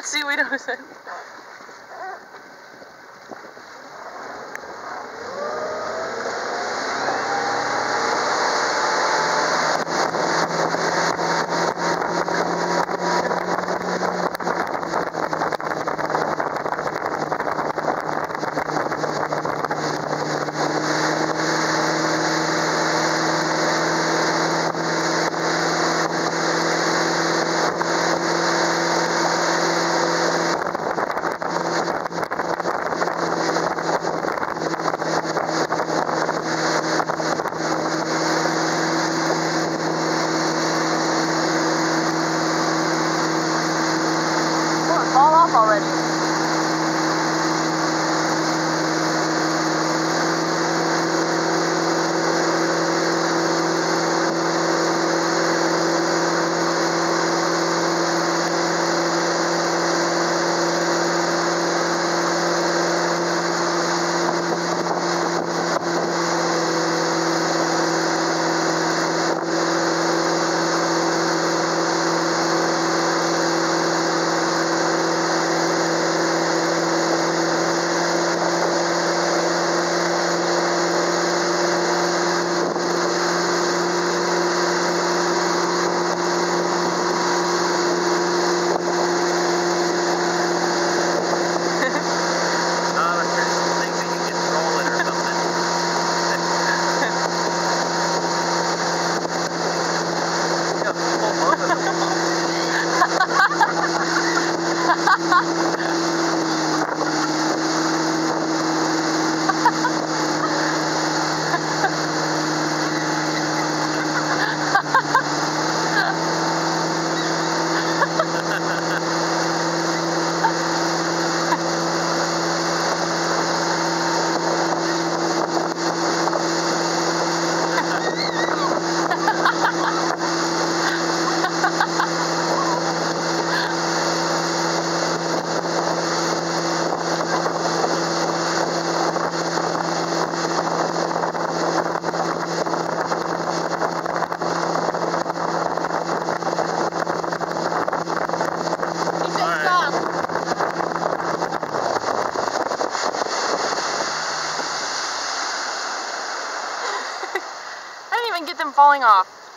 Let's see what he does. college 哈哈。and get them falling off.